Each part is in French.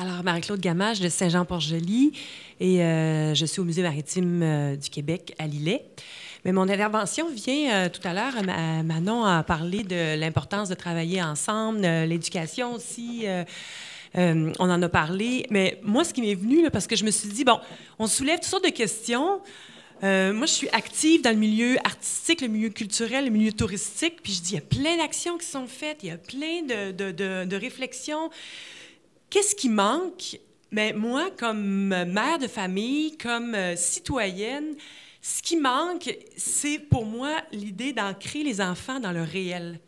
Alors, Marie-Claude Gamache de Saint-Jean-Port-Joli et euh, je suis au Musée maritime euh, du Québec à Lillet. Mais mon intervention vient euh, tout à l'heure. Manon a parlé de l'importance de travailler ensemble, l'éducation aussi. on en a parlé. Mais moi, ce qui m'est venu, parce que je me suis dit, bon, on soulève toutes sortes de questions. moi, je suis active dans le milieu artistique, le milieu culturel, le milieu touristique. Puis je dis, il y a plein d'actions qui sont faites, il y a plein de, de, de réflexions. Qu'est-ce qui manque? Mais moi, comme mère de famille, comme euh, citoyenne, ce qui manque, c'est pour moi l'idée d'ancrer les enfants dans le réel.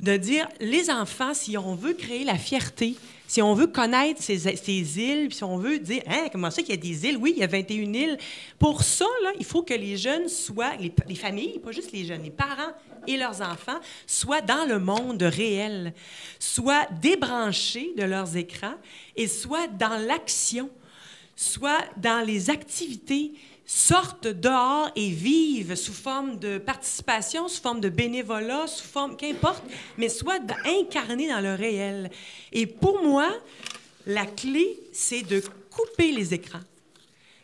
De dire, les enfants, si on veut créer la fierté, si on veut connaître ces, ces îles, si on veut dire, hein, comment ça qu'il y a des îles? Oui, il y a 21 îles. Pour ça, il faut que les jeunes soient, les, les familles, pas juste les jeunes, les parents et leurs enfants soient dans le monde réel, soient débranchés de leurs écrans et soient dans l'action, soient dans les activités, sortent dehors et vivent sous forme de participation, sous forme de bénévolat, sous forme, qu'importe, mais soient incarnés dans le réel. Et pour moi, la clé, c'est de couper les écrans.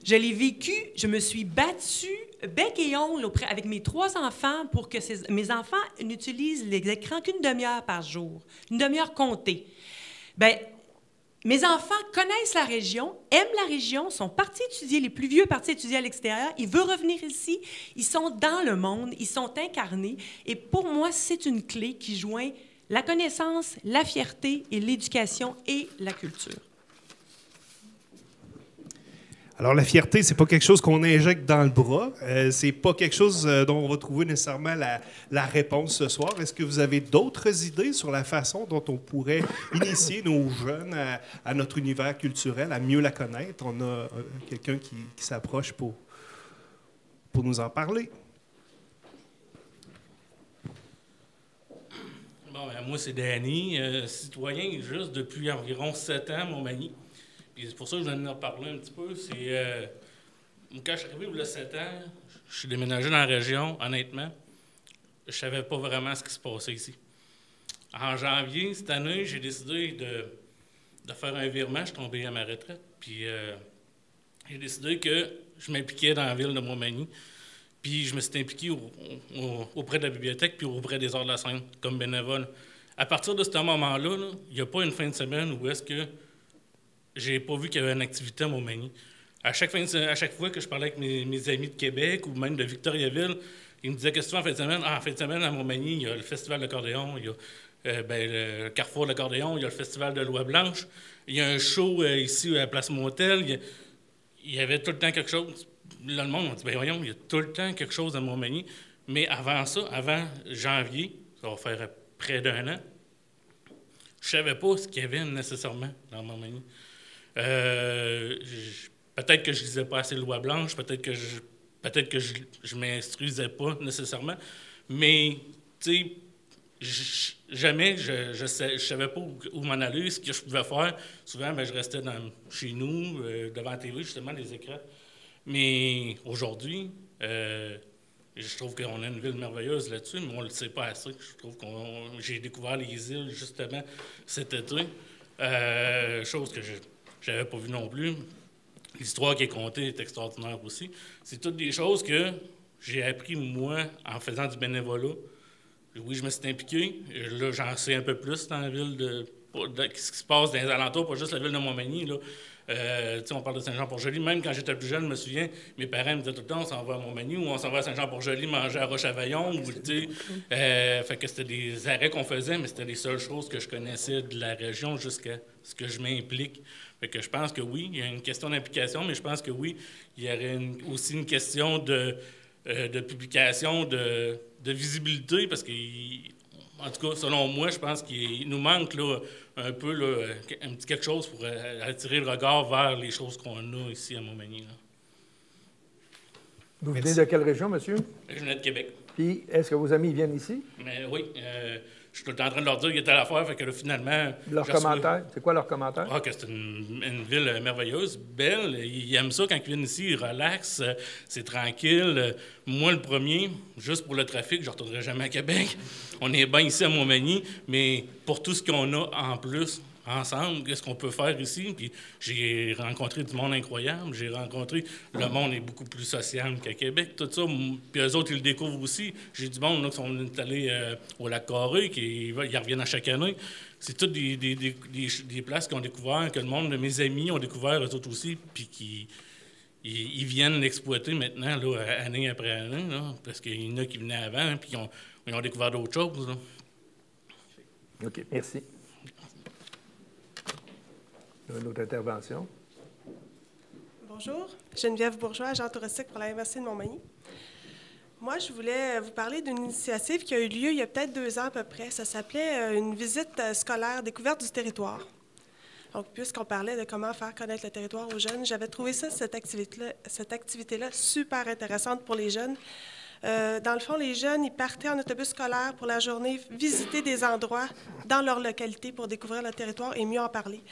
Je l'ai vécu, je me suis battue bec et ongle avec mes trois enfants pour que mes enfants n'utilisent les écrans qu'une demi-heure par jour, une demi-heure comptée. Bien, mes enfants connaissent la région, aiment la région, sont partis étudier, les plus vieux partis étudier à l'extérieur, ils veulent revenir ici, ils sont dans le monde, ils sont incarnés. Et pour moi, c'est une clé qui joint la connaissance, la fierté et l'éducation et la culture. Alors, la fierté, c'est pas quelque chose qu'on injecte dans le bras. Euh, c'est pas quelque chose euh, dont on va trouver nécessairement la, réponse ce soir. Est-ce que vous avez d'autres idées sur la façon dont on pourrait initier nos jeunes à, notre univers culturel, à mieux la connaître? On a euh, quelqu'un qui, s'approche pour, nous en parler. Bon, ben, moi, c'est Danny, citoyen juste depuis environ sept ans, mon c'est pour ça que je viens en parler un petit peu. C'est. Euh, quand je suis arrivé il y a 7 ans, je suis déménagé dans la région, honnêtement, je savais pas vraiment ce qui se passait ici. En janvier, cette année, j'ai décidé de, faire un virement. Je suis tombé à ma retraite. Puis euh, j'ai décidé que je m'impliquais dans la ville de Montmagny. Puis je me suis impliqué auprès de la bibliothèque puis auprès des arts de la scène comme bénévole. À partir de ce moment-là, il n'y a pas une fin de semaine où est-ce que j'ai pas vu qu'il y avait une activité à Montmagny. À chaque, fois que je parlais avec mes, amis de Québec ou même de Victoriaville, ils me disaient Qu'est-ce que tu fais en fin de semaine ah, En fin de semaine, à Montmagny, il y a le festival d'accordéon, il y a euh, ben, le Carrefour de l'accordéon, il y a le festival de Loi Blanche, il y a un show euh, ici à Place Montel. Il y, avait tout le temps quelque chose. Là, le monde m'a dit ben voyons, il y a tout le temps quelque chose à Montmagny. Mais avant ça, avant janvier, ça va faire près d'un an, je ne savais pas ce qu'il y avait nécessairement dans Montmagny. Euh, peut-être que je lisais pas assez loi blanche, peut-être que je peut-être que je, je m'instruisais pas nécessairement, mais tu sais, jamais je, je, savais pas où, m'en aller, ce que je pouvais faire. Souvent, ben, je restais dans, chez nous, euh, devant la télé, justement, les écrans. Mais aujourd'hui, euh, je trouve qu'on a une ville merveilleuse là-dessus, mais on ne le sait pas assez. Je trouve que j'ai découvert les îles, justement, cet été. chose que je je n'avais pas vu non plus. L'histoire qui est contée est extraordinaire aussi. C'est toutes des choses que j'ai appris, moi, en faisant du bénévolat. Oui, je me suis impliqué. Là, j'en sais un peu plus dans la ville de, ce qui se passe dans les alentours, pas juste la ville de Montmagny. Là. Euh, on parle de Saint-Jean-Port-Joli. Même quand j'étais plus jeune, je me souviens, mes parents me disaient tout le temps on s'en va à Montmagny ou on s'en va à Saint-Jean-Port-Joli manger à Roche-Availlon. Euh, fait que c'était des arrêts qu'on faisait, mais c'était les seules choses que je connaissais de la région jusqu'à ce que je m'implique que je pense que oui, il y a une question d'implication, mais je pense que oui, il y aurait aussi une question de, euh, de publication, de, de, visibilité, parce que, en tout cas, selon moi, je pense qu'il nous manque là, un peu là, un petit quelque chose pour euh, attirer le regard vers les choses qu'on a ici à Montmagny. Vous venez de quelle région, monsieur? Je viens de Québec. Puis, est-ce que vos amis viennent ici? Mais, oui. Euh, suis tout le temps en train de leur dire qu'il était à l'affaire, fait que finalement. Leur commentaire, c'est quoi leur commentaire? Ah, que c'est une, ville merveilleuse, belle. Ils aiment ça quand ils viennent ici, ils relaxent, c'est tranquille. Moi, le premier, juste pour le trafic, je ne retournerai jamais à Québec. On est bien ici à Montmagny, mais pour tout ce qu'on a en plus, ensemble, qu'est-ce qu'on peut faire ici? Puis j'ai rencontré du monde incroyable. J'ai rencontré. Le monde est beaucoup plus social qu'à Québec, tout ça. Puis eux autres, ils le découvrent aussi. J'ai du monde là, qui sont allés euh, au Lac Carré, qui ils reviennent à chaque année. C'est toutes des, des, des, des places qu'ils ont découvert, que le monde de mes amis ont découvert, eux autres aussi, puis qui. Ils, viennent l'exploiter maintenant, là, année après année, là, parce qu'il y en a qui venaient avant, puis ils ont, ils ont découvert d'autres choses. Là. OK, merci. Une autre intervention? Bonjour, Geneviève Bourgeois, agent touristique pour la Université de Montmagny. Moi, je voulais vous parler d'une initiative qui a eu lieu il y a peut-être deux ans à peu près. Ça s'appelait euh, une visite euh, scolaire découverte du territoire. Donc, puisqu'on parlait de comment faire connaître le territoire aux jeunes, j'avais trouvé ça, cette activité-là, cette activité-là super intéressante pour les jeunes. Euh, dans le fond, les jeunes, ils partaient en autobus scolaire pour la journée, visiter des endroits dans leur localité pour découvrir le territoire et mieux en parler.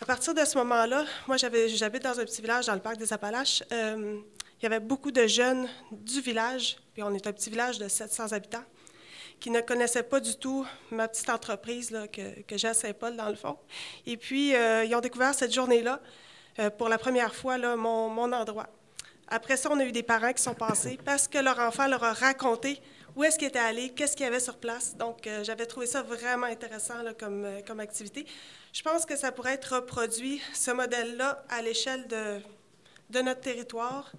À partir de ce moment-là, moi, j'habite dans un petit village dans le parc des Appalaches. Euh, il y avait beaucoup de jeunes du village, puis on est un petit village de 700 habitants, qui ne connaissaient pas du tout ma petite entreprise que, que j'ai à Saint-Paul, dans le fond. Et puis, euh, ils ont découvert cette journée-là, pour la première fois, mon, mon endroit. Après ça, on a eu des parents qui sont passés parce que leur enfant leur a raconté où est-ce qu'il était allé, qu'est-ce qu'il y avait sur place. Donc, euh, j'avais trouvé ça vraiment intéressant comme, euh, comme activité. Je pense que ça pourrait être reproduit, ce modèle-là, à l'échelle de, de notre territoire.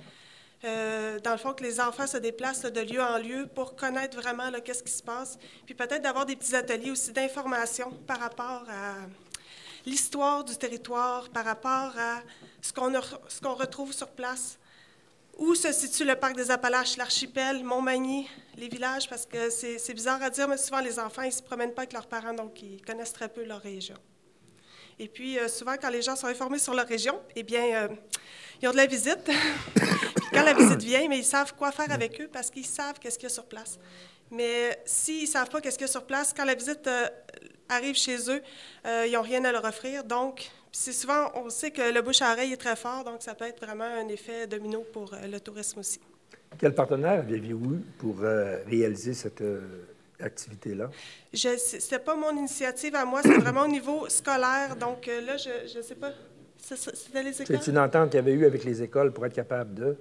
Euh, dans le fond, que les enfants se déplacent de lieu en lieu pour connaître vraiment qu'est-ce qui se passe. Puis peut-être d'avoir des petits ateliers aussi d'information par rapport à l'histoire du territoire, par rapport à ce qu'on qu'on retrouve sur place où se situe le parc des Appalaches, l'archipel, Montmagny, les villages, parce que c'est bizarre à dire, mais souvent les enfants, ils ne se promènent pas avec leurs parents, donc ils connaissent très peu leur région. Et puis, euh, souvent, quand les gens sont informés sur leur région, eh bien, euh, ils ont de la visite. quand la visite vient, mais ils savent quoi faire avec eux parce qu'ils savent qu'est-ce qu'il y a sur place. Mais s'ils ne savent pas qu'est-ce qu'il y a sur place, quand la visite euh, arrive chez eux, ils n'ont rien à leur offrir. Donc, c'est souvent, on sait que le bouche à oreille est très fort, donc ça peut être vraiment un effet domino pour euh, le tourisme aussi. Quel partenaire avez-vous eu pour euh, réaliser cette euh, activité-là? Ce n'était pas mon initiative à moi, c'est vraiment au niveau scolaire. Donc là, je ne sais pas. C'était les écoles? C'est une entente qu'il y avait eu avec les écoles pour être capable de?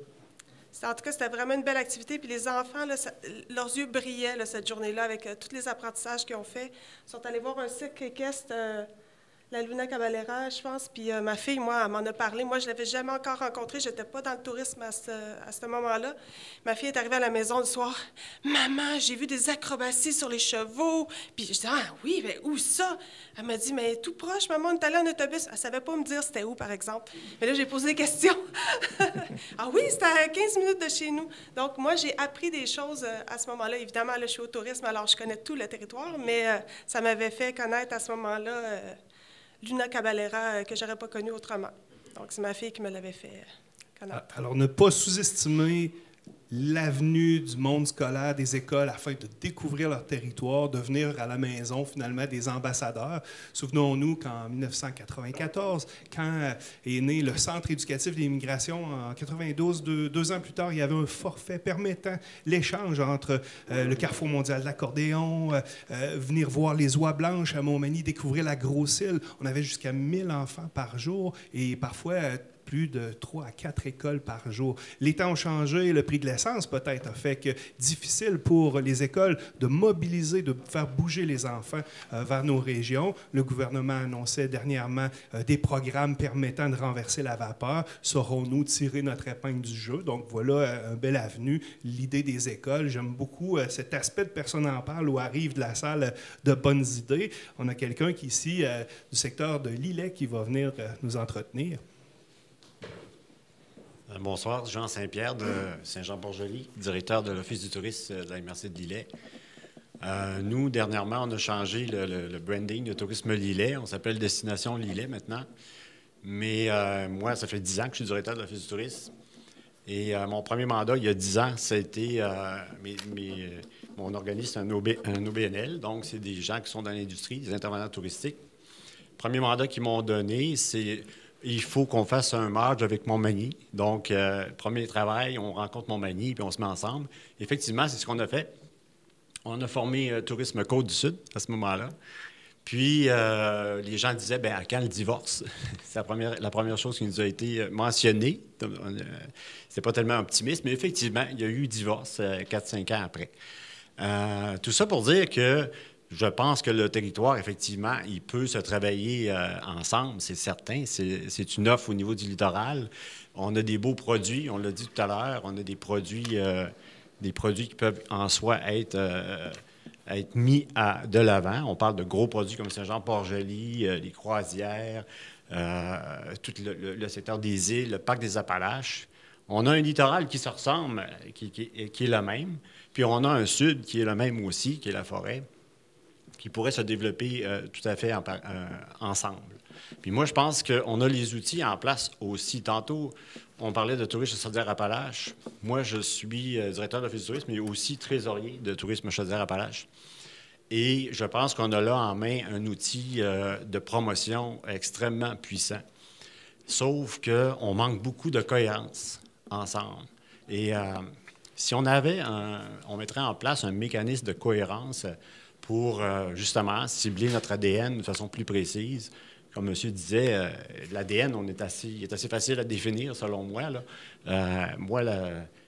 En tout cas, c'était vraiment une belle activité. Puis les enfants, leurs yeux brillaient cette journée-là avec tous les apprentissages qu'ils ont faits. Ils sont allés voir un cirque équestre la Luna Caballera, je pense. Puis euh, ma fille, moi, elle m'en a parlé. Moi, je ne l'avais jamais encore rencontrée. Je n'étais pas dans le tourisme à ce, moment-là. Ma fille est arrivée à la maison le soir. Maman, j'ai vu des acrobaties sur les chevaux. Puis je dis, ah oui, mais où ça? Elle m'a dit, mais tout proche, maman, on est allé en autobus. Elle ne savait pas me dire c'était où, par exemple. Mais là, j'ai posé des questions. ah oui, c'était à 15 minutes de chez nous. Donc, moi, j'ai appris des choses euh, à ce moment-là. Évidemment, là, je suis au tourisme, alors je connais tout le territoire, mais euh, ça m'avait fait connaître à ce moment-là. Luna Caballera euh, que j'aurais pas connue autrement. Donc, c'est ma fille qui me l'avait fait euh, connaître. Alors, ne pas sous-estimer l'avenue du monde scolaire, des écoles, afin de découvrir leur territoire, devenir à la maison finalement des ambassadeurs. Souvenons-nous qu'en 1994, quand euh, est né le Centre éducatif de l'immigration en 92, deux, ans plus tard, il y avait un forfait permettant l'échange entre euh, le Carrefour mondial de l'accordéon, euh, venir voir les oies blanches à Montmagny, découvrir la grosse île. On avait jusqu'à 1000 enfants par jour et parfois plus de 3 à 4 écoles par jour. Les temps ont changé, le prix de l'essence peut-être a fait que difficile pour les écoles de mobiliser, de faire bouger les enfants euh, vers nos régions. Le gouvernement annonçait dernièrement euh, des programmes permettant de renverser la vapeur. Saurons-nous tirer notre épingle du jeu? Donc voilà euh, un bel avenue, l'idée des écoles. J'aime beaucoup cet aspect de personne en parle où arrive de la salle de bonnes idées. On a quelqu'un qui ici du secteur de Lillet qui va venir nous entretenir. Euh, bonsoir, Jean Saint-Pierre de Saint-Jean-Port-Joli, directeur de l'Office du tourisme de la de Lillet. Euh, nous, dernièrement, on a changé le, branding de Tourisme Lillet. On s'appelle Destination Lillet maintenant. Mais euh, moi, ça fait dix ans que je suis directeur de l'Office du tourisme. Et mon premier mandat, il y a dix ans, ça a été. mon organisme, un, un OBNL. Donc, c'est des gens qui sont dans l'industrie, des intervenants touristiques. Premier mandat qu'ils m'ont donné, c'est il faut qu'on fasse un merge avec Montmagny. Donc, euh, premier travail, on rencontre Montmagny puis on se met ensemble. Effectivement, c'est ce qu'on a fait. On a formé euh, Tourisme Côte du Sud à ce moment-là. Puis, euh, les gens disaient, ben à quand le divorce? C'est la première, la première chose qui nous a été mentionnée. C'est pas tellement optimiste, mais effectivement, il y a eu divorce 4-5 ans après. tout ça pour dire que je pense que le territoire, effectivement, il peut se travailler ensemble, c'est certain. C'est une offre au niveau du littoral. On a des beaux produits, on l'a dit tout à l'heure, on a des produits, des produits qui peuvent en soi être être mis à, de l'avant. On parle de gros produits comme Saint-Jean-Port-Joli, euh, les croisières, euh, tout le, secteur des îles, le parc des Appalaches. On a un littoral qui se ressemble, qui, est le même. Puis on a un sud qui est le même aussi, qui est la forêt, qui pourrait se développer euh, tout à fait ensemble. Puis moi, je pense qu'on a les outils en place aussi. Tantôt, on parlait de tourisme Chaudière-Appalaches. Moi, je suis euh, directeur de l'Office du tourisme, mais aussi trésorier de tourisme Chaudière-Appalaches. Et je pense qu'on a là en main un outil euh, de promotion extrêmement puissant. Sauf qu'on manque beaucoup de cohérence ensemble. Et euh, si on avait on mettrait en place un mécanisme de cohérence pour justement cibler notre ADN de façon plus précise, comme monsieur disait, euh, l'ADN, on est assez, est assez facile à définir, selon moi. Euh, moi,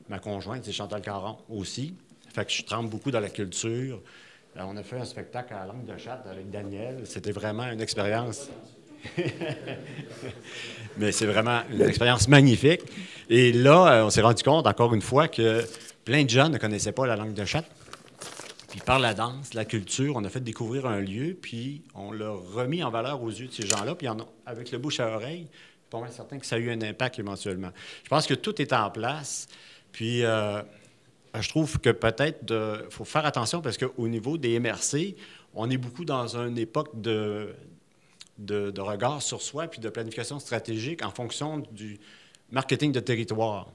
ma conjointe, c'est Chantal Caron aussi. Fait que je trempe beaucoup dans la culture. Euh, on a fait un spectacle à langue de chat avec Daniel. C'était vraiment une expérience. Mais c'est vraiment une expérience magnifique. Et là, on s'est rendu compte, encore une fois, que plein de gens ne connaissaient pas la langue de chat. Puis par la danse, la culture, on a fait découvrir un lieu, puis on l'a remis en valeur aux yeux de ces gens-là. Puis avec le bouche à oreille, pas certain que ça a eu un impact éventuellement. Je pense que tout est en place. Puis euh, je trouve que peut-être il faut faire attention parce qu'au niveau des MRC, on est beaucoup dans une époque de, de regard sur soi puis de planification stratégique en fonction du marketing de territoire.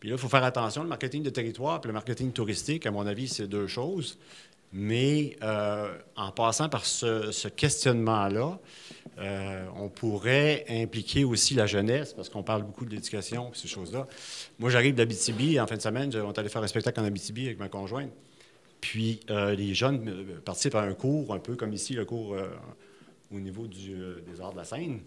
Puis là, il faut faire attention, le marketing de territoire et le marketing touristique, à mon avis, c'est deux choses. Mais euh, en passant par ce, questionnement-là, euh, on pourrait impliquer aussi la jeunesse, parce qu'on parle beaucoup de l'éducation ces choses-là. Moi, j'arrive d'Abitibi. En fin de semaine, on est allé faire un spectacle en Abitibi avec ma conjointe. Puis euh, les jeunes participent à un cours, un peu comme ici, le cours au niveau des arts de la scène.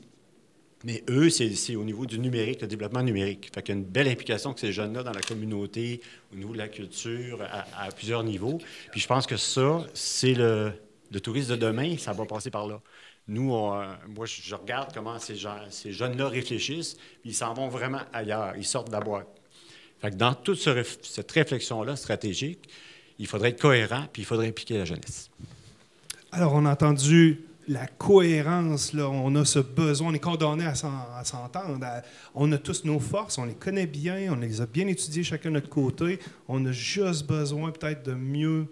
Mais eux, c'est au niveau du numérique, le développement numérique. Fait qu'il y a une belle implication que ces jeunes-là dans la communauté, au niveau de la culture, à, plusieurs niveaux. Puis je pense que ça, c'est le, le tourisme de demain, ça va passer par là. Nous, euh, moi, je regarde comment ces, jeunes-là réfléchissent, puis ils s'en vont vraiment ailleurs, ils sortent de la boîte. Fait que dans toute cette réflexion-là stratégique, il faudrait être cohérent, puis il faudrait impliquer la jeunesse. Alors, on a entendu la cohérence, là, on a ce besoin, on est condamné à s'entendre. On a tous nos forces, on les connaît bien, on les a bien étudiées chacun de notre côté. On a juste besoin peut-être de mieux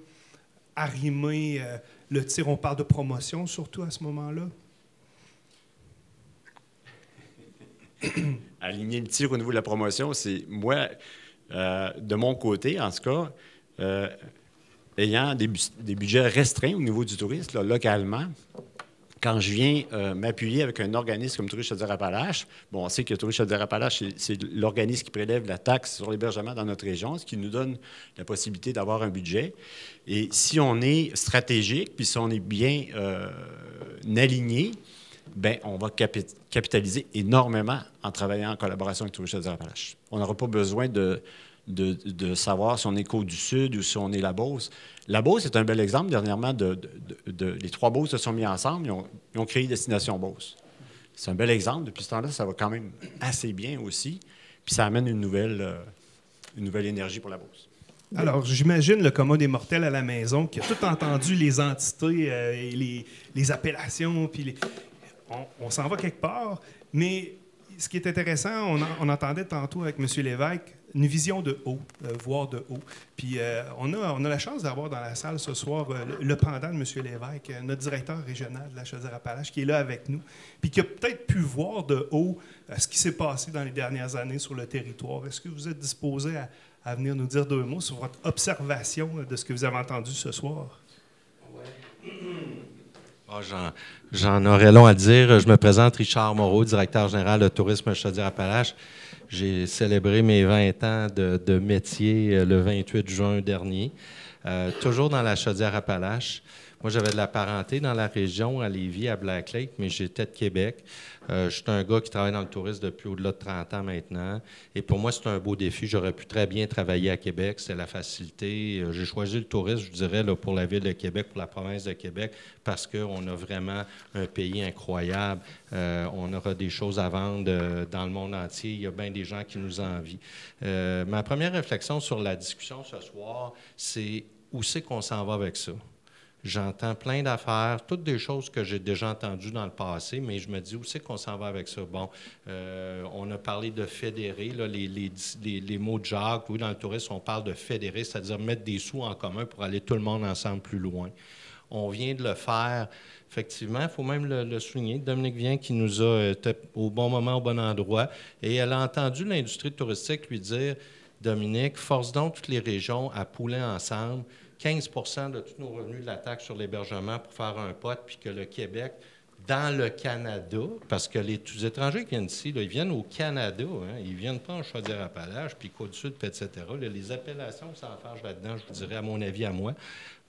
arrimer euh, le tir. On parle de promotion surtout à ce moment-là. Aligner le tir au niveau de la promotion, c'est moi, euh, de mon côté, en tout cas, euh, ayant des, budgets restreints au niveau du tourisme, localement, quand je viens euh, m'appuyer avec un organisme comme Tourisme Chaudière-Appalaches, bon, on sait que Tourisme Chaudière-Appalaches, c'est l'organisme qui prélève la taxe sur l'hébergement dans notre région, ce qui nous donne la possibilité d'avoir un budget. Et si on est stratégique, puis si on est bien euh, aligné, ben on va capitaliser énormément en travaillant en collaboration avec Tourisme Chaudière-Appalaches. On n'aura pas besoin de, de, savoir si on est Côte du Sud ou si on est la Beauce. La Beauce est un bel exemple. Dernièrement, de, les trois Beauces se sont mis ensemble. Ils ont, créé Destination Beauce. C'est un bel exemple. Depuis ce temps-là, ça va quand même assez bien aussi. Puis ça amène une nouvelle, euh, une nouvelle énergie pour la Beauce. Alors, j'imagine le commun des mortels à la maison qui a tout entendu les entités euh, et les, les, appellations. Puis on, s'en va quelque part. Mais ce qui est intéressant, on, on entendait tantôt avec M. Lévesque une vision de haut, euh, voir de haut. Puis euh, on, a, on a la chance d'avoir dans la salle ce soir euh, le, pendant de M. Lévesque, notre directeur régional de la Chaudière-Appalaches, qui est là avec nous, puis qui a peut-être pu voir de haut ce qui s'est passé dans les dernières années sur le territoire. Est-ce que vous êtes disposé à, venir nous dire deux mots sur votre observation de ce que vous avez entendu ce soir? Ah, j'en aurais long à dire. Je me présente Richard Moreau, directeur général de Tourisme Chaudière-Appalaches. J'ai célébré mes 20 ans de, métier euh, le 28 juin dernier, euh, toujours dans la Chaudière-Appalaches. Moi, j'avais de la parenté dans la région, à Lévis, à Black Lake, mais j'étais de Québec. Euh, je suis un gars qui travaille dans le tourisme depuis au-delà de 30 ans maintenant. Et pour moi, c'est un beau défi. J'aurais pu très bien travailler à Québec. C'est la facilité. Euh, j'ai choisi le tourisme, je dirais, pour la ville de Québec, pour la province de Québec, parce qu'on a vraiment un pays incroyable. Euh, on aura des choses à vendre dans le monde entier. Il y a bien des gens qui nous envient. ma première réflexion sur la discussion ce soir, c'est où c'est qu'on s'en va avec ça? J'entends plein d'affaires, toutes des choses que j'ai déjà entendues dans le passé, mais je me dis où c'est qu'on s'en va avec ça? Bon, euh, on a parlé de fédérer, les, mots de Jacques. Oui, dans le tourisme, on parle de fédérer, c'est-à-dire mettre des sous en commun pour aller tout le monde ensemble plus loin. On vient de le faire. Effectivement, il faut même le, souligner. Dominique vient qui nous a euh, au bon moment, au bon endroit. Et elle a entendu l'industrie touristique lui dire Dominique, force donc toutes les régions à pouler ensemble 15 de tous nos revenus de la taxe sur l'hébergement pour faire un pote, puis que le Québec, dans le Canada, parce que les, étrangers qui viennent ici, ils viennent au Canada, hein, ils ne viennent pas en Chaudière-Appalaches, puis Côte-Sud, etc. les appellations s'en fâchent là-dedans, je vous dirais, à mon avis, à moi.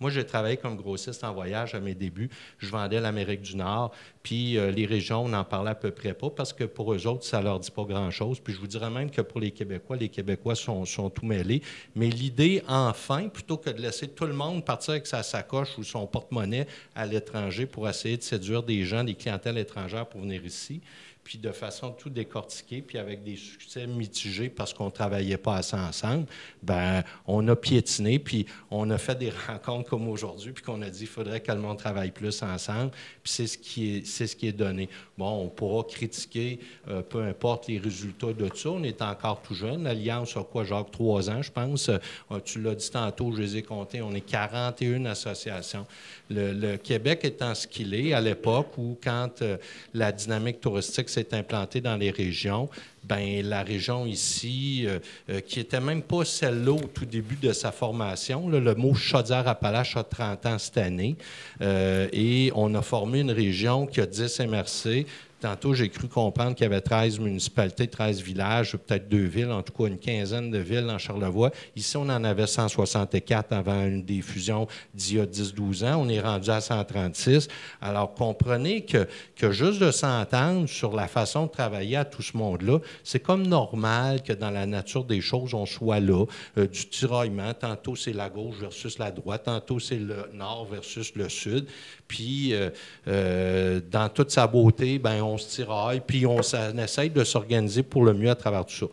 Moi, j'ai travaillé comme grossiste en voyage à mes débuts. Je vendais l'Amérique du Nord, puis euh, les régions, on n'en parlait à peu près pas parce que pour eux autres, ça ne leur dit pas grand-chose. Puis je vous dirais même que pour les Québécois, les Québécois sont, sont tout mêlés. Mais l'idée, enfin, plutôt que de laisser tout le monde partir avec sa sacoche ou son porte-monnaie à l'étranger pour essayer de séduire des gens, des clientèles étrangères pour venir ici, puis de façon tout décortiquée, puis avec des succès mitigés parce qu'on ne travaillait pas assez ensemble, ben on a piétiné, puis on a fait des rencontres comme aujourd'hui, puis qu'on a dit qu'il faudrait que le travaille plus ensemble, puis c'est ce qui est, c'est ce qui est donné. Bon, on pourra critiquer, euh, peu importe les résultats de ça, on est encore tout jeune. L'Alliance a quoi, genre trois ans, je pense. Euh, tu l'as dit tantôt, je les ai comptés, on est 41 associations. Le, Québec étant ce qu'il est à l'époque où, quand euh, la dynamique touristique s'est implantée dans les régions, ben la région ici, euh, euh, qui était même pas celle-là au tout début de sa formation, le mot Chaudière-Appalaches a 30 ans cette année, et on a formé une région qui a 10 MRC, Tantôt, j'ai cru comprendre qu'il y avait 13 municipalités, 13 villages, peut-être deux villes, en tout cas une quinzaine de villes en Charlevoix. Ici, on en avait 164 avant une des fusions d'il y a 10-12 ans. On est rendu à 136. Alors, comprenez que, que juste de s'entendre sur la façon de travailler à tout ce monde-là, c'est comme normal que dans la nature des choses, on soit là, euh, du tiraillement. Tantôt, c'est la gauche versus la droite. Tantôt, c'est le nord versus le sud. Puis, euh, euh, dans toute sa beauté, ben on se tiraille, puis on, essaye de s'organiser pour le mieux à travers tout ça.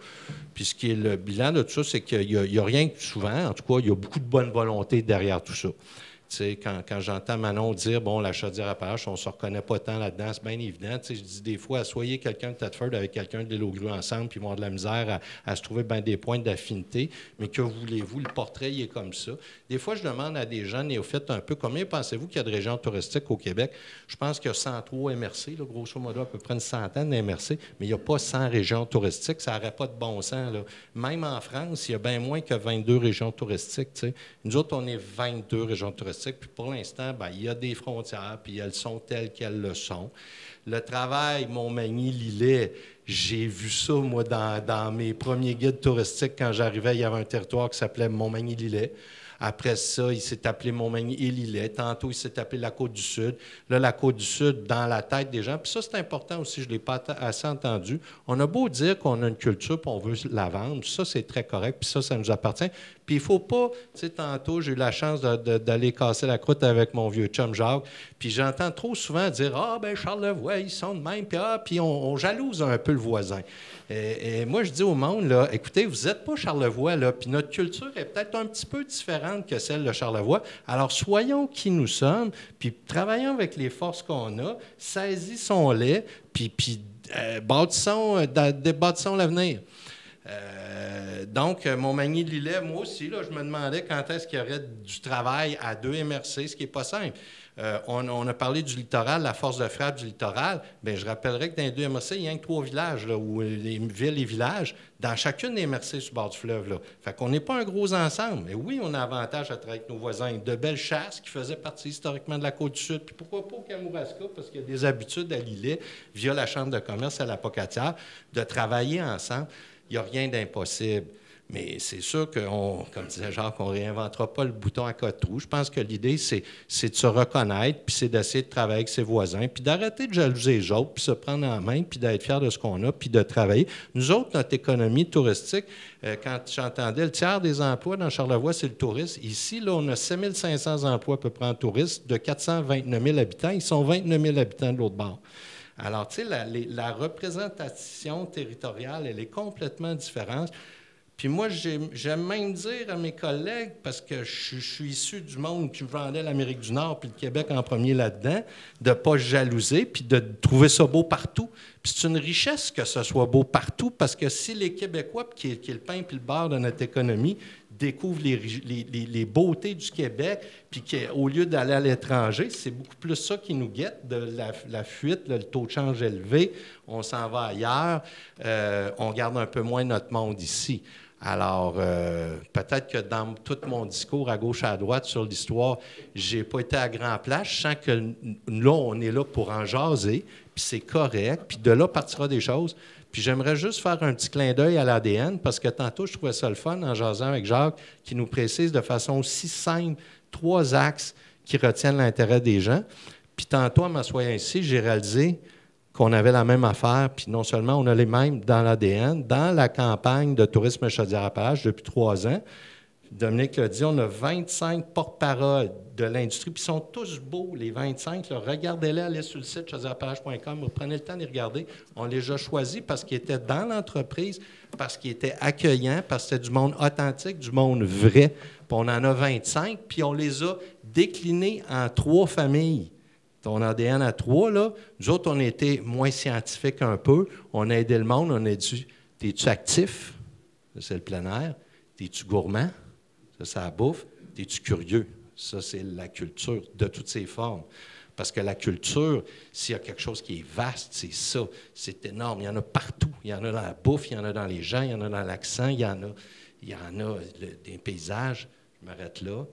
Puis ce qui est le bilan de tout ça, c'est qu'il n'y a, a, rien que souvent, en tout cas, il y a beaucoup de bonne volonté derrière tout ça quand, j'entends Manon dire, bon, la Chaudière-Appalaches, on ne se reconnaît pas tant là-dedans, c'est bien évident. je dis des fois, soyez quelqu'un de Thetford avec quelqu'un de l'île ensemble, puis ils vont avoir de la misère à, se trouver bien des points d'affinité. Mais que voulez-vous? Le portrait, il est comme ça. Des fois, je demande à des gens néophytes un peu, combien pensez-vous qu'il y a de régions touristiques au Québec? Je pense qu'il y a 103 MRC, grosso modo, à peu près une centaine d'MRC, mais il n'y a pas 100 régions touristiques. Ça n'aurait pas de bon sens. Même en France, il y a bien moins que 22 régions touristiques. Nous autres, on est 22 régions touristiques puis pour l'instant, ben, il y a des frontières, puis elles sont telles qu'elles le sont. Le travail Montmagny-Lillet, j'ai vu ça, moi, dans, mes premiers guides touristiques. Quand j'arrivais, il y avait un territoire qui s'appelait Montmagny-Lillet. Après ça, il s'est appelé Montmagny et Lillet. Tantôt, il s'est appelé la Côte-du-Sud. Là, la Côte-du-Sud, dans la tête des gens. Puis ça, c'est important aussi, je ne l'ai pas assez entendu. On a beau dire qu'on a une culture, puis on veut la vendre. Ça, c'est très correct, puis ça, ça nous appartient. Puis il faut pas, tu sais, tantôt, j'ai eu la chance d'aller casser la croûte avec mon vieux chum Jacques, puis j'entends trop souvent dire Ah, ben Charlevoix, ils sont de même, puis ah, puis on, jalouse un peu le voisin. Et, moi, je dis au monde, là, écoutez, vous n'êtes pas Charlevoix, là, puis notre culture est peut-être un petit peu différente que celle de Charlevoix. Alors, soyons qui nous sommes, puis travaillons avec les forces qu'on a, saisissons-les, puis, puis euh, bâtissons, euh, bâtissons l'avenir. Euh, donc, Montmagny-Lillet, moi aussi, là, je me demandais quand est-ce qu'il y aurait du travail à deux MRC, ce qui n'est pas simple. Euh, on, a parlé du littoral, la force de frappe du littoral. Bien, je rappellerai que dans les deux MRC, il y a que trois villages, où les villes et villages, dans chacune des MRC sur le bord du fleuve. Là. Fait qu'on n'est pas un gros ensemble. Mais oui, on a avantage à travailler avec nos voisins. De belles chasses qui faisaient partie historiquement de la côte du Sud. Puis pourquoi pas au Kamouraska? Parce qu'il y a des habitudes à Lillet, via la Chambre de commerce à la Pocatière, de travailler ensemble. Il n'y a rien d'impossible. Mais c'est sûr qu'on, comme disait Jacques, on ne réinventera pas le bouton à trous. Je pense que l'idée, c'est, de se reconnaître, puis c'est d'essayer de travailler avec ses voisins, puis d'arrêter de jalouser les autres, puis se prendre en main, puis d'être fier de ce qu'on a, puis de travailler. Nous autres, notre économie touristique, euh, quand j'entendais le tiers des emplois dans Charlevoix, c'est le tourisme. Ici, là, on a 7 500 emplois à peu près en tourisme, de 429 000 habitants. Ils sont 29 000 habitants de l'autre bord. Alors, tu sais, la, représentation territoriale, elle est complètement différente. Puis moi, j'aime même dire à mes collègues, parce que je, suis issu du monde qui vendait l'Amérique du Nord puis le Québec en premier là-dedans, de ne pas jalouser puis de trouver ça beau partout. Puis c'est une richesse que ce soit beau partout, parce que si les Québécois, qui est, le pain puis le beurre de notre économie, découvrent les, beautés du Québec, puis qu'au lieu d'aller à l'étranger, c'est beaucoup plus ça qui nous guette, de la, fuite, le taux de change élevé, on s'en va ailleurs, euh, on garde un peu moins notre monde ici. Alors, euh, peut-être que dans tout mon discours à gauche à droite sur l'histoire, j'ai pas été à grand place. Je sens que là, on est là pour en jaser, puis c'est correct, puis de là partira des choses. Puis j'aimerais juste faire un petit clin d'œil à l'ADN, parce que tantôt, je trouvais ça le fun en jasant avec Jacques, qui nous précise de façon aussi simple trois axes qui retiennent l'intérêt des gens. Puis tantôt, en m'assoyant ici, j'ai réalisé qu'on avait la même affaire, puis non seulement on a les mêmes dans l'ADN, dans la campagne de tourisme Chaudière-Appalaches depuis trois ans, Dominique l'a dit, on a 25 porte-paroles de l'industrie, puis ils sont tous beaux, les 25. Regardez-les, allez sur le site chaudièreappalaches.com, vous prenez le temps de regarder. On les a choisis parce qu'ils étaient dans l'entreprise, parce qu'ils étaient accueillants, parce que c'était du monde authentique, du monde vrai. Puis on en a 25, puis on les a déclinés en trois familles ton ADN à trois, là, nous autres, on était moins scientifiques un peu. On a aidé le monde. On a dit Es-tu actif? C'est le plein air. Es-tu gourmand? Ça, c'est la bouffe. Es-tu curieux? Ça, c'est la culture de toutes ses formes. Parce que la culture, s'il y a quelque chose qui est vaste, c'est ça. C'est énorme. Il y en a partout. Il y en a dans la bouffe, il y en a dans les gens, il y en a dans l'accent, il y en a, il y en a des paysages. Je m'arrête là.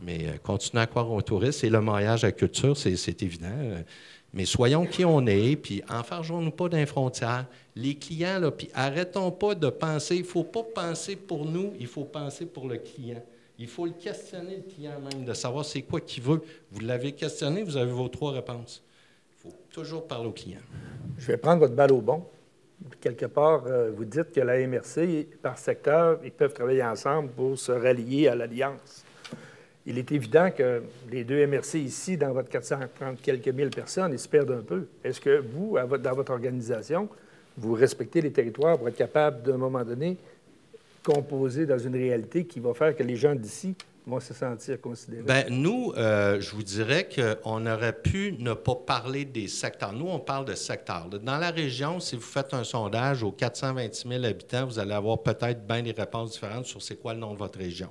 Mais euh, continuez à croire aux touristes et le maillage à la culture, c'est évident. Mais soyons qui on est, puis enfargeons-nous pas d'un frontière. Les clients, puis arrêtons pas de penser. Il ne faut pas penser pour nous, il faut penser pour le client. Il faut le questionner, le client même, de savoir c'est quoi qu'il veut. Vous l'avez questionné, vous avez vos trois réponses. Il faut toujours parler au client. Je vais prendre votre balle au bon. Quelque part, euh, vous dites que la MRC, par secteur, ils peuvent travailler ensemble pour se rallier à l'Alliance il est évident que les deux MRC ici, dans votre 430 quelques mille personnes, ils se perdent un peu. Est-ce que vous, dans votre organisation, vous respectez les territoires pour être capable, d'un moment donné, composer dans une réalité qui va faire que les gens d'ici vont se sentir considérés? Bien, nous, euh, je vous dirais qu'on aurait pu ne pas parler des secteurs. Nous, on parle de secteurs. Dans la région, si vous faites un sondage aux 426 000 habitants, vous allez avoir peut-être bien des réponses différentes sur c'est quoi le nom de votre région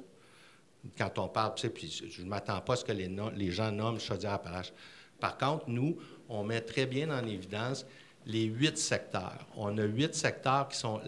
quand on parle, puis je ne m'attends pas à ce que les, les gens nomment Chaudière-Appalaches. Par contre, nous, on met très bien en évidence les huit secteurs. On a huit secteurs qui sont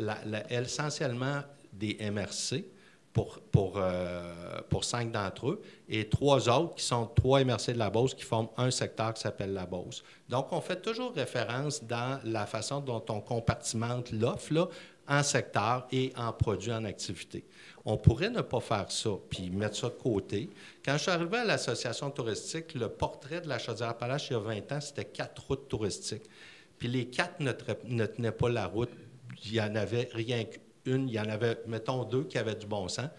essentiellement des MRC pour, pour, euh, pour cinq d'entre eux et trois autres qui sont trois MRC de la Beauce qui forment un secteur qui s'appelle la Beauce. Donc, on fait toujours référence dans la façon dont on compartimente l'offre en secteur et en produit en activité. On pourrait ne pas faire ça, puis mettre ça de côté. Quand je suis arrivé à l'association touristique, le portrait de la Chaudière-Appalaches il y a 20 ans, c'était quatre routes touristiques. Puis les quatre ne, tenaient pas la route. Il n'y en avait rien qu'une. Il y en avait, mettons, deux qui avaient du bon sens.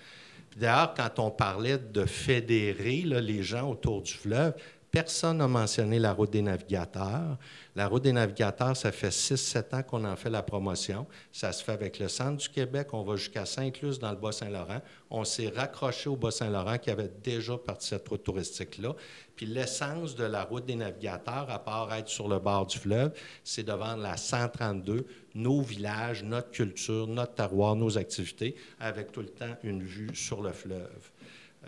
D'ailleurs, quand on parlait de fédérer les gens autour du fleuve, Personne n'a mentionné la route des navigateurs. La route des navigateurs, ça fait 6-7 ans qu'on en fait la promotion. Ça se fait avec le centre du Québec. On va jusqu'à Sainte-Luce dans le Bas-Saint-Laurent. On s'est raccroché au Bas-Saint-Laurent qui avait déjà parti cette route touristique-là. Puis l'essence de la route des navigateurs, à part être sur le bord du fleuve, c'est de vendre la 132, nos villages, notre culture, notre terroir, nos activités, avec tout le temps une vue sur le fleuve.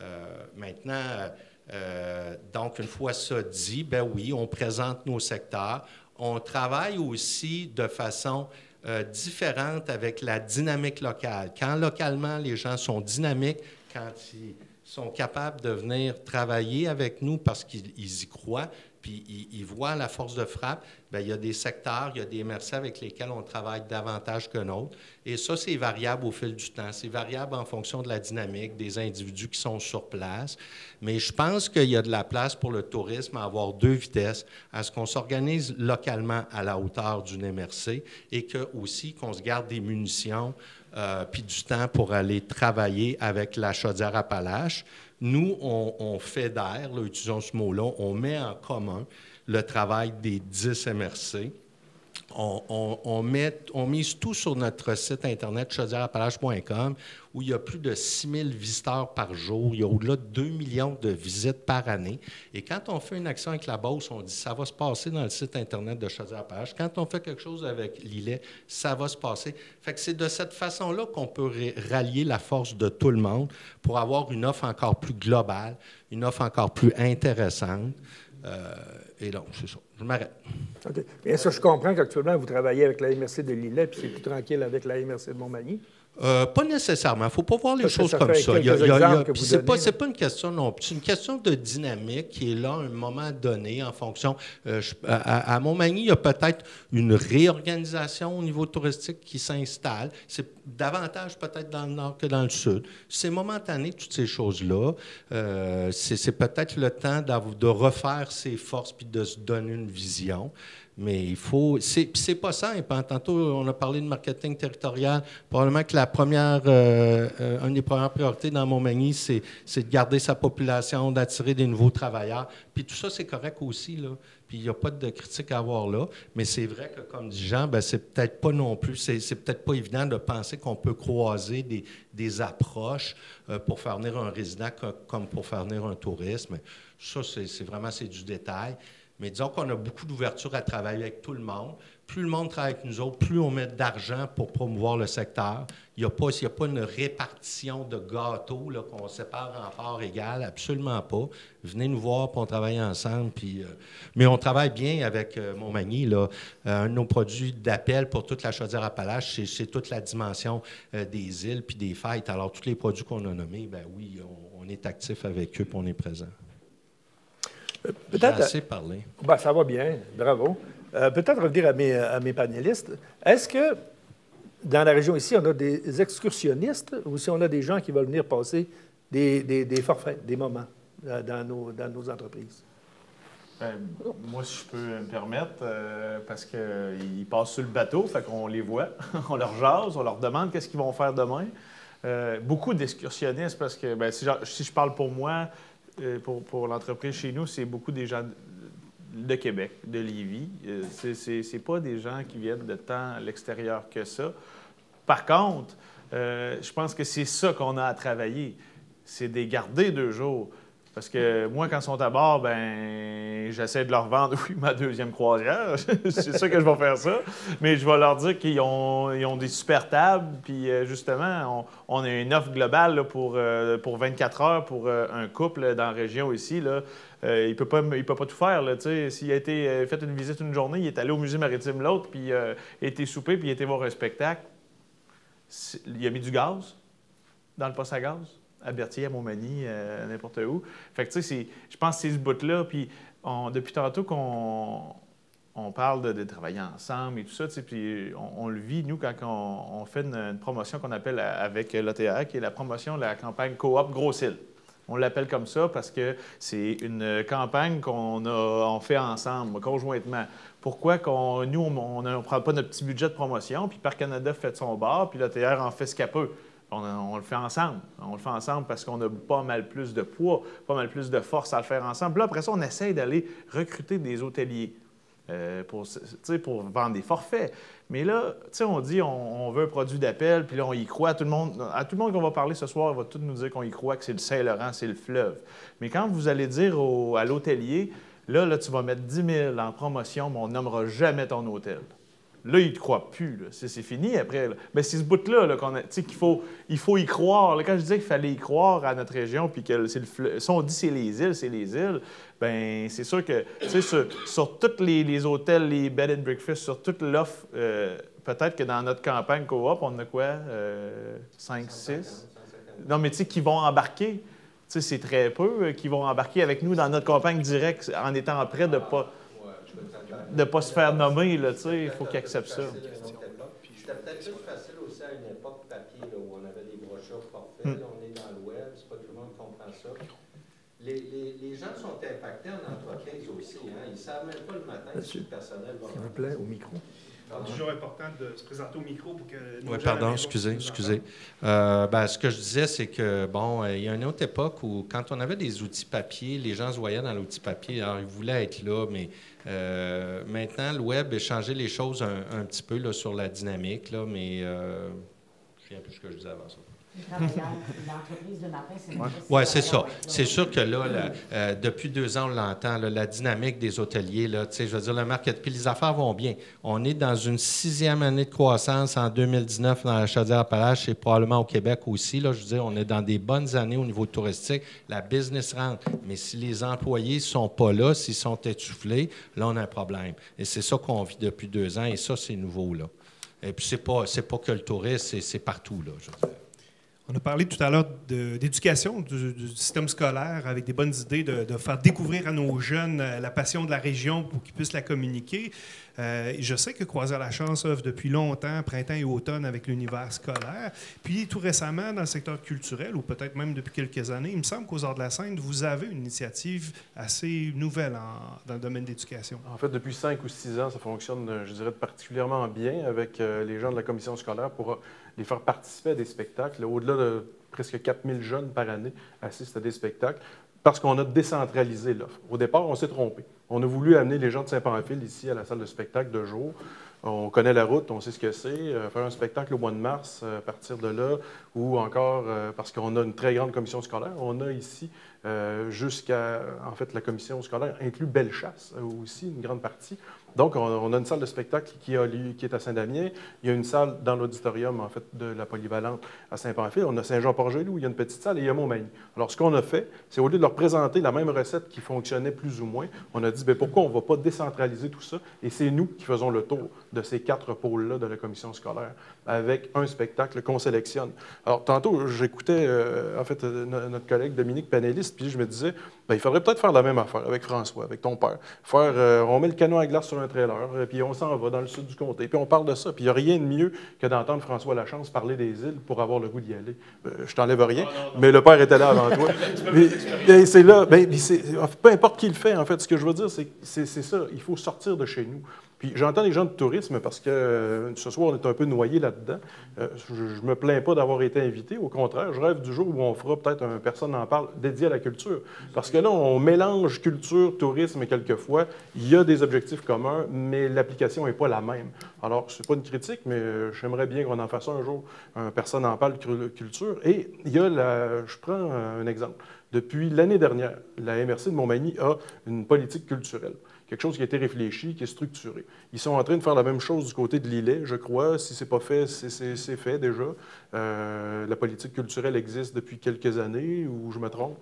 Euh, maintenant, euh, donc, une fois ça dit, ben oui, on présente nos secteurs. On travaille aussi de façon euh, différente avec la dynamique locale. Quand localement les gens sont dynamiques, quand ils sont capables de venir travailler avec nous parce qu'ils y croient, puis ils, voient la force de frappe, bien, il y a des secteurs, il y a des MRC avec lesquels on travaille davantage que d'autres. Et ça, c'est variable au fil du temps. C'est variable en fonction de la dynamique des individus qui sont sur place. Mais je pense qu'il y a de la place pour le tourisme à avoir deux vitesses, à ce qu'on s'organise localement à la hauteur d'une MRC et que aussi qu'on se garde des munitions euh, puis du temps pour aller travailler avec la chaudière Appalaches. Nous, on, fédère, utilisons ce mot-là, on met en commun le travail des 10 MRC. On, met, mise tout sur notre site internet chaudièreappalaches.com où il y a plus de 6 000 visiteurs par jour. Il y a au-delà de 2 millions de visites par année. Et quand on fait une action avec la Beauce, on dit ça va se passer dans le site internet de Chaudière-Appalaches. Quand on fait quelque chose avec Lillet, ça va se passer. Fait que c'est de cette façon-là qu'on peut rallier la force de tout le monde pour avoir une offre encore plus globale, une offre encore plus intéressante. Euh, et donc, c'est ça. Je je comprends qu'actuellement, vous travaillez avec la MRC de Lillet, puis c'est plus tranquille avec la MRC de Montmagny. Euh, pas nécessairement. Il ne faut pas voir les Parce choses ça comme ça. Vous c'est pas, une question non plus. C'est une question de dynamique qui est là à un moment donné en fonction. euh, je- à, à Montmagny, il y a peut-être une réorganisation au niveau touristique qui s'installe. C'est davantage peut-être dans le nord que dans le sud. C'est momentané, toutes ces choses-là. Euh, c'est, peut-être le temps de refaire ses forces puis de se donner une vision. Mais il faut. C'est, pas simple. hein. Tantôt, on a parlé de marketing territorial. Probablement que la première, euh, euh, une des premières priorités dans Montmagny, c'est, de garder sa population, d'attirer des nouveaux travailleurs. Puis tout ça, c'est correct aussi. Là. Puis il n'y a pas de critique à avoir là. Mais c'est vrai que, comme dit Jean, ben, c'est peut-être pas non plus, c'est, peut-être pas évident de penser qu'on peut croiser des, approches euh, pour faire venir un résident co- comme pour faire venir un tourisme. Ça, c'est, c'est vraiment c'est du détail. Mais disons qu'on a beaucoup d'ouverture à travailler avec tout le monde. Plus le monde travaille avec nous autres, plus on met d'argent pour promouvoir le secteur. Il n'y a, pas- il a pas une répartition de gâteaux qu'on sépare en parts égales, absolument pas. Venez nous voir, puis on travaille ensemble. Puis, euh, mais on travaille bien avec euh, Montmagny. Là. Euh, un de nos produits d'appel pour toute la chaudière Appalaches, c'est, c'est toute la dimension euh, des îles puis des fêtes. Alors, tous les produits qu'on a nommés, ben oui, on, est actif avec eux, puis on est présent. Peut-être. assez parlé. Ben, ça va bien, bravo. Euh, Peut-être revenir à mes, à mes panélistes. Est-ce que dans la région ici, on a des excursionnistes ou si on a des gens qui veulent venir passer des, des- des forfaits, des moments euh, dans nos, dans nos entreprises? Ben, moi, si je peux me permettre, euh, parce qu'ils passent sur le bateau, fait qu'on les voit, on leur jase, on leur demande qu'est-ce qu'ils vont faire demain. Euh, beaucoup d'excursionnistes, parce que ben, si, je, si je parle pour moi, euh, pour, pour l'entreprise chez nous, c'est beaucoup des gens de, Québec, de Lévis. Euh, c'est c'est pas des gens qui viennent de tant à l'extérieur que ça. Par contre, euh, je pense que c'est ça qu'on a à travailler. C'est de garder deux jours. Parce que moi, quand ils sont à bord, ben, j'essaie de leur vendre, oui, ma deuxième croisière. c'est ça que je vais faire ça. Mais je vais leur dire qu'ils ont, ils ont des super tables. Puis euh, justement, on, a une offre globale là, pour, euh, pour 24 heures pour euh, un couple dans la région ici. Là. Il ne peut, pas- peut pas tout faire. S'il a été fait une visite une journée, il est allé au musée maritime l'autre, puis il a été souper, puis il a été voir un spectacle. Il a mis du gaz dans le poste à gaz, à Berthier, à Montmagny, euh, n'importe où. Fait que, tu sais, je pense que c'est ce bout-là. Puis, depuis tantôt qu'on on parle de, travailler ensemble et tout ça, puis on, le vit, nous, quand on, fait une, promotion qu'on appelle avec l'OTA, qui est la promotion de la campagne Coop Gros-Île. On l'appelle comme ça parce que c'est une campagne qu'on on fait ensemble, conjointement. Pourquoi qu'on, nous, on ne prend pas notre petit budget de promotion, puis Parc Canada fait son bar, puis l'OTR en fait ce qu'elle peut. On, on le fait ensemble. On le fait ensemble parce qu'on a pas mal plus de poids, pas mal plus de force à le faire ensemble. Là, après ça, on essaye d'aller recruter des hôteliers euh, pour, vendre des forfaits. Mais là, on dit on, on veut un produit d'appel, puis là, on y croit. Tout le monde, à tout le monde qu'on va parler ce soir, il va tout nous dire qu'on y croit, que c'est le Saint-Laurent, c'est le fleuve. Mais quand vous allez dire à l'hôtelier, là, là, tu vas mettre 10 000 en promotion, mais on nommera jamais ton hôtel. Là, il ne te croit plus. C'est fini après. là. Mais c'est ce bout-là là, qu'on a- tu qu'il faut, il faut y croire. là. Quand je disais qu'il fallait y croire à notre région, puis que c'est le si on dit c'est les îles, c'est les îles, ben c'est sûr que sur, sur tous les, les hôtels, les bed and breakfast, sur toute l'offre, euh, peut-être que dans notre campagne coop, on a quoi? 5, 6? Non, mais tu sais, qui vont embarquer. Tu sais, c'est très peu euh, qui vont embarquer avec nous dans notre campagne directe en étant prêts de ne pas, de pas se faire nommer. là, tu sais, Il faut qu'ils acceptent ça. C'était peut-être plus facile aussi à une époque papier là, où on avait des brochures forfaits. Hmm. Là, on est dans le web, c'est pas tout le monde qui comprend ça. Les, les, les gens sont impactés en entreprise aussi. Hein. Ils ne savent même pas le matin si le personnel va S'il vous plaît, au micro. C'est toujours important de se présenter au micro pour que. Oui, pardon, excusez, excusez. Euh, ben, ce que je disais, c'est que, bon, euh, il y a une autre époque où, quand on avait des outils papier, les gens se voyaient dans l'outil papier. Alors, ils voulaient être là, mais euh, maintenant, le web a changé les choses un, un petit peu là, sur la dynamique, là, mais euh, je ne sais plus ce que je disais avant ça. Oui, c'est ça. C'est sûr que là, euh, depuis deux ans, on l'entend, la dynamique des hôteliers, là, je veux dire, le market, puis les affaires vont bien. On est dans une sixième année de croissance en 2019 dans la Chaudière-Appalaches et probablement au Québec aussi. Là, je veux dire, on est dans des bonnes années au niveau touristique. La business rentre. Mais si les employés ne sont pas là, s'ils sont étoufflés, là, on a un problème. Et c'est ça qu'on vit depuis deux ans et ça, c'est nouveau, là. Et puis, c'est pas, pas que le tourisme, c'est partout, là, je veux dire. On a parlé tout à l'heure d'éducation, du, du système scolaire, avec des bonnes idées de, de faire découvrir à nos jeunes euh, la passion de la région pour qu'ils puissent la communiquer. Euh, je sais que Croisière la Chance œuvre depuis longtemps, printemps et automne, avec l'univers scolaire. Puis tout récemment, dans le secteur culturel, ou peut-être même depuis quelques années, il me semble qu'aux Arts de la Seine, vous avez une initiative assez nouvelle dans le domaine de l'éducation. En fait, depuis cinq ou six ans, ça fonctionne, euh, je dirais, particulièrement bien avec euh, les gens de la commission scolaire pour les faire participer à des spectacles. Au-delà de presque 4000 jeunes par année assistent à des spectacles parce qu'on a décentralisé l'offre. Au départ, on s'est trompé. On a voulu amener les gens de Saint-Pamphile ici à la salle de spectacle de jour. On connaît la route, on sait ce que c'est. Euh, faire un spectacle au mois de mars, euh, à partir de là, ou encore, euh, parce qu'on a une très grande commission scolaire, on a ici jusqu'à, en fait, la commission scolaire inclut Bellechasse aussi, une grande partie. Donc, on, a une salle de spectacle qui, a lieu, qui est à Saint-Damien. Il y a une salle dans l'auditorium, de la polyvalente à Saint-Pamphile. On a Saint-Jean-Port-Joli où il y a une petite salle et il y a Montmagny. Alors, ce qu'on a fait, c'est au lieu de leur présenter la même recette qui fonctionnait plus ou moins, on a dit, bien, pourquoi on ne va pas décentraliser tout ça? Et c'est nous qui faisons le tour de ces quatre pôles-là de la commission scolaire avec un spectacle qu'on sélectionne. Alors, tantôt, j'écoutais, euh, en fait, euh, no- notre collègue Dominique Panéliste, puis je me disais, ben, il faudrait peut-être faire la même affaire avec François, avec ton père. Faire, euh, on met le canot à glace sur un trailer, euh, puis on s'en va dans le sud du comté, puis on parle de ça. Puis il n'y a rien de mieux que d'entendre François Lachance parler des îles pour avoir le goût d'y aller. Euh, je t'enlève rien, mais le père était là avant toi. Mais c'est là, ben, c'est- peu importe qui le fait, en fait, ce que je veux dire, c'est ça, il faut sortir de chez nous. Puis j'entends les gens de tourisme parce que euh, ce soir, on est un peu noyé là-dedans. Euh, je ne me plains pas d'avoir été invité. Au contraire, je rêve du jour où on fera peut-être un personne en parle dédié à la culture. Parce que là, on mélange culture, tourisme quelquefois. Il y a des objectifs communs, mais l'application n'est pas la même. Alors, ce n'est pas une critique, mais euh, j'aimerais bien qu'on en fasse un jour, un personne en parle culture. Et il y a la. Je prends un exemple. Depuis l'année dernière, la MRC de Montmagny a une politique culturelle quelque chose qui a été réfléchi, qui est structuré. Ils sont en train de faire la même chose du côté de l'îlet, je crois. Si ce n'est pas fait, c'est- fait déjà. Euh, la politique culturelle existe depuis quelques années, ou je me trompe?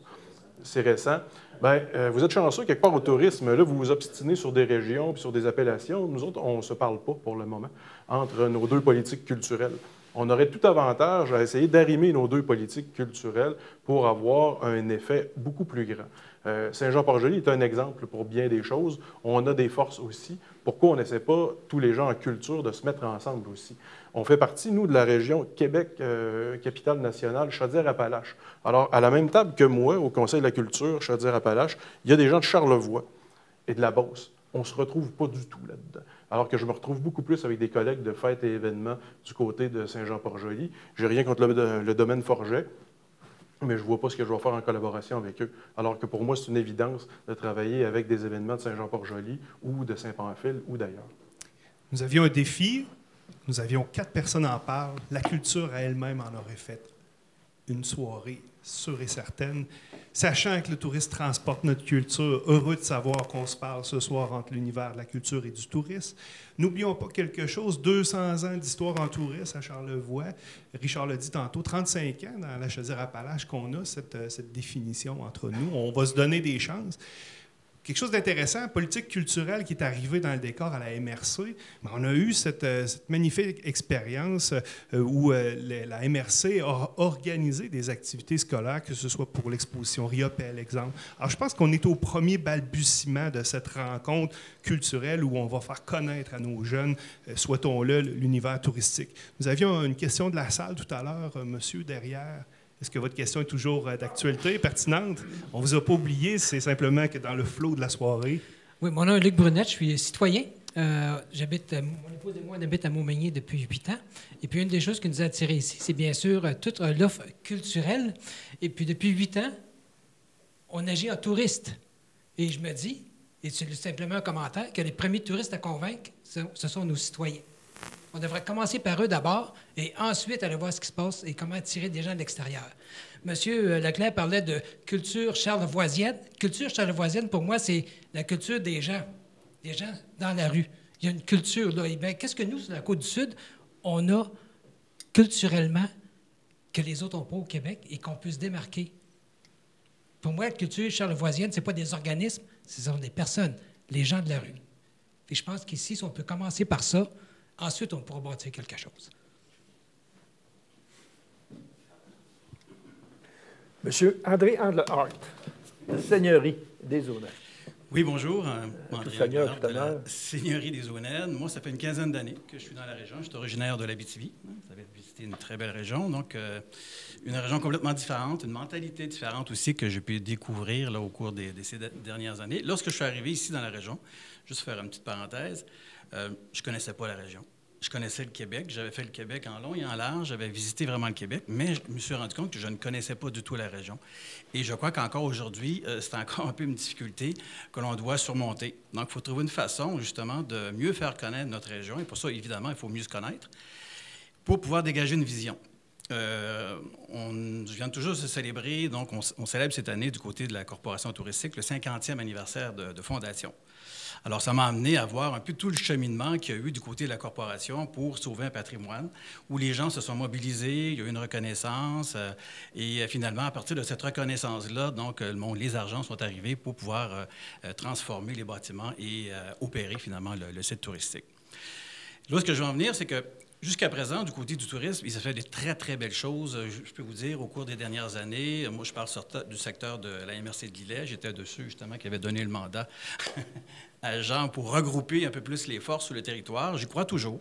C'est récent. Bien, euh, vous êtes chanceux quelque part au tourisme. Là, vous vous obstinez sur des régions puis sur des appellations. Nous autres, on ne se parle pas pour le moment entre nos deux politiques culturelles. On aurait tout avantage à essayer d'arrimer nos deux politiques culturelles pour avoir un effet beaucoup plus grand. Euh, Saint-Jean-Port-Joli est un exemple pour bien des choses. On a des forces aussi. Pourquoi on n'essaie pas, tous les gens en culture, de se mettre ensemble aussi? On fait partie, nous, de la région Québec, euh, capitale nationale, Chaudière-Appalaches. Alors, à la même table que moi, au Conseil de la culture, Chaudière-Appalaches, il y a des gens de Charlevoix et de la Beauce. On ne se retrouve pas du tout là-dedans. Alors que je me retrouve beaucoup plus avec des collègues de fêtes et événements du côté de Saint-Jean-Port-Joli. J'ai rien contre le, le domaine Forget, mais je ne vois pas ce que je vais faire en collaboration avec eux. Alors que pour moi, c'est une évidence de travailler avec des événements de Saint-Jean-Port-Joli ou de Saint-Pamphile ou d'ailleurs. Nous avions un défi. Nous avions quatre personnes en parlent. La culture à elle-même en aurait fait une soirée sûre et certaine. Sachant que le touriste transporte notre culture, heureux de savoir qu'on se parle ce soir entre l'univers de la culture et du tourisme. N'oublions pas quelque chose, 200 ans d'histoire en tourisme à Charlevoix. Richard l'a dit tantôt, 35 ans dans la Chaudière-Appalaches qu'on a cette, euh, cette définition entre nous. On va se donner des chances. Quelque chose d'intéressant, politique culturelle qui est arrivée dans le décor à la MRC. On a eu cette, euh, magnifique expérience euh, où euh, la MRC a organisé des activités scolaires, que ce soit pour l'exposition Riopel, exemple. Alors, je pense qu'on est au premier balbutiement de cette rencontre culturelle où on va faire connaître à nos jeunes, souhaitons-le, l'univers touristique. Nous avions une question de la salle tout à l'heure, monsieur, derrière. Est-ce que votre question est toujours euh, d'actualité, pertinente? On ne vous a pas oublié, c'est simplement que dans le flot de la soirée, Oui, mon nom est Luc Brunette, je suis citoyen. Euh, j'habite, euh, mon épouse et moi, on habite à Montmagny depuis huit ans. Et puis, une des choses qui nous a attirés ici, c'est bien sûr toute l'offre culturelle. Et puis, depuis huit ans, on agit en touriste. Et je me dis, et c'est simplement un commentaire, que les premiers touristes à convaincre, ce sont nos citoyens. On devrait commencer par eux d'abord et ensuite aller voir ce qui se passe et comment attirer des gens de l'extérieur. Monsieur euh, Leclerc parlait de culture charlevoisienne. Culture charlevoisienne, pour moi, c'est la culture des gens, des gens dans la rue. Il y a une culture bien, qu'est-ce que nous, sur la côte du Sud, on a culturellement que les autres n'ont pas au Québec et qu'on peut démarquer? Pour moi, la culture charlevoisienne, ce n'est pas des organismes, ce sont des personnes, les gens de la rue. Et je pense qu'ici, si on peut commencer par ça, ensuite, on pourra bâtir quelque chose. Monsieur André Andlehart, la Seigneurie des Aunais. Oui, bonjour. euh, André Seigneur, de la. Seigneurie des Aunaides. Moi, ça fait une quinzaine d'années que je suis dans la région. Je suis originaire de l'Abitibi. hein. Vous avez visité une très belle région. Donc, euh, une région complètement différente, une mentalité différente aussi que j'ai pu découvrir là, au cours des, de ces de- dernières années. Lorsque je suis arrivé ici dans la région, juste faire une petite parenthèse, euh, je ne connaissais pas la région. Je connaissais le Québec. J'avais fait le Québec en long et en large. J'avais visité vraiment le Québec, mais je me suis rendu compte que je ne connaissais pas du tout la région. Et je crois qu'encore aujourd'hui, euh, c'est encore un peu une difficulté que l'on doit surmonter. Donc, il faut trouver une façon, justement, de mieux faire connaître notre région. Et pour ça, évidemment, il faut mieux se connaître pour pouvoir dégager une vision. Euh, on je viens toujours de se célébrer, donc on, célèbre cette année du côté de la Corporation touristique le 50e anniversaire de, fondation. Alors, ça m'a amené à voir un peu tout le cheminement qu'il y a eu du côté de la corporation pour sauver un patrimoine, où les gens se sont mobilisés, il y a eu une reconnaissance, euh, et euh, finalement, à partir de cette reconnaissance-là, donc, euh, le les argents sont arrivés pour pouvoir transformer les bâtiments et opérer finalement le, le site touristique. Là, ce que je veux en venir, c'est que jusqu'à présent, du côté du tourisme, il s'est fait des très, très belles choses. Euh, Je peux vous dire, au cours des dernières années, euh, moi, je parle du secteur de la MRC de Lillet. J'étais de ceux, justement, qui avaient donné le mandat à Jean pour regrouper un peu plus les forces sur le territoire. J'y crois toujours.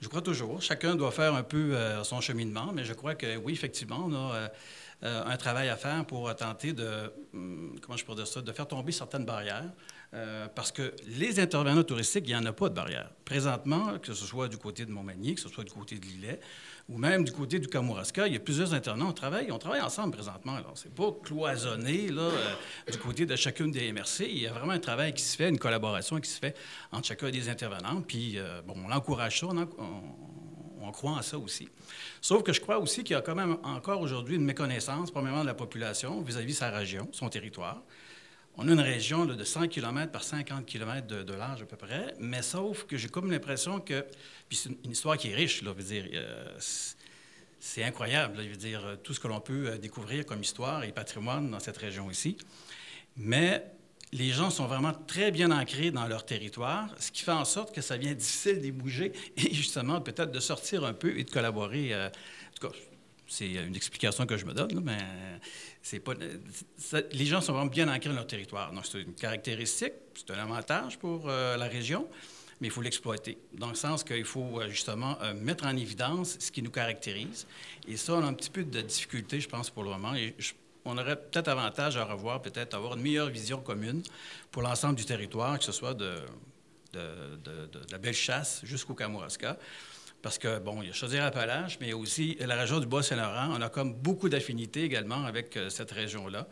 Je crois toujours. Chacun doit faire un peu euh, son cheminement, mais je crois que oui, effectivement, on a un travail à faire pour tenter de, de faire tomber certaines barrières. Euh, parce que les intervenants touristiques, il n'y en a pas de barrière. Présentement, que ce soit du côté de Montmagny, que ce soit du côté de Lillet, ou même du côté du Kamouraska, il y a plusieurs intervenants. On travaille, on travaille ensemble présentement. Alors, c'est pas cloisonné là, euh, du côté de chacune des MRC. Il y a vraiment un travail qui se fait, une collaboration qui se fait entre chacun des intervenants. Puis, euh, bon, on encourage ça, on, croit en ça aussi. Sauf que je crois aussi qu'il y a quand même encore aujourd'hui une méconnaissance, premièrement, de la population vis-à-vis de sa région, son territoire. On a une région là, de 100 km par 50 km de, large à peu près, mais sauf que j'ai comme l'impression que... Puis c'est une, histoire qui est riche, là, je veux dire, euh, c'est- incroyable, là, je veux dire, euh, tout ce que l'on peut euh, découvrir comme histoire et patrimoine dans cette région ici. Mais les gens sont vraiment très bien ancrés dans leur territoire, ce qui fait en sorte que ça devient difficile d'y bouger et justement peut-être de sortir un peu et de collaborer. en tout cas, c'est une explication que je me donne, mais ça- les gens sont vraiment bien ancrés dans leur territoire. Donc, c'est une caractéristique, c'est un avantage pour euh, la région, mais il faut l'exploiter. Dans le sens qu'il faut euh, justement euh, mettre en évidence ce qui nous caractérise. Et ça, on a un petit peu de difficulté, je pense, pour le moment. Et on aurait peut-être avantage à revoir, peut-être avoir une meilleure vision commune pour l'ensemble du territoire, que ce soit de, de, la belle chasse jusqu'au Kamouraska. Parce que, bon, il y a Chaudière-Appalaches, mais aussi la région du Bas-Saint-Laurent. On a comme beaucoup d'affinités également avec euh, cette région-là.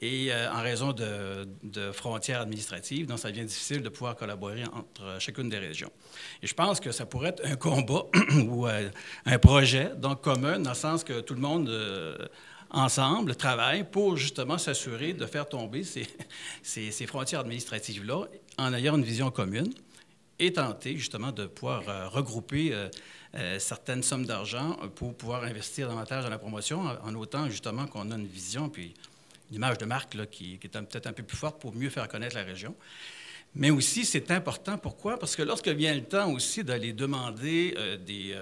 Et euh, en raison de, frontières administratives, donc ça devient difficile de pouvoir collaborer entre euh, chacune des régions. Et je pense que ça pourrait être un combat ou un projet, donc commun, dans le sens que tout le monde, ensemble, travaille pour justement s'assurer de faire tomber ces- ces frontières administratives-là en ayant une vision commune et tenter justement de pouvoir euh, regrouper euh, euh, certaines sommes d'argent pour pouvoir investir davantage dans la promotion, en, en autant justement qu'on a une vision puis une image de marque là, qui, est peut-être un peu plus forte pour mieux faire connaître la région. Mais aussi, c'est important. Pourquoi? Parce que lorsque vient le temps aussi d'aller demander des,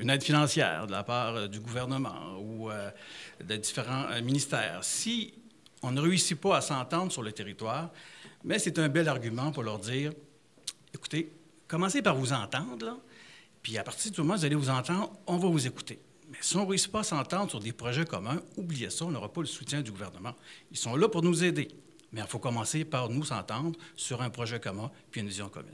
une aide financière de la part du gouvernement ou de différents ministères, si on ne réussit pas à s'entendre sur le territoire, mais c'est un bel argument pour leur dire, écoutez, commencez par vous entendre, puis à partir du moment où vous allez vous entendre, on va vous écouter. Mais si on ne réussit pas à s'entendre sur des projets communs, oubliez ça, on n'aura pas le soutien du gouvernement. Ils sont là pour nous aider. Mais il faut commencer par nous s'entendre sur un projet commun puis une vision commune.